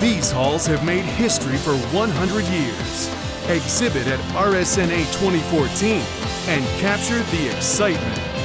These halls have made history for 100 years. Exhibit at RSNA 2014 and capture the excitement.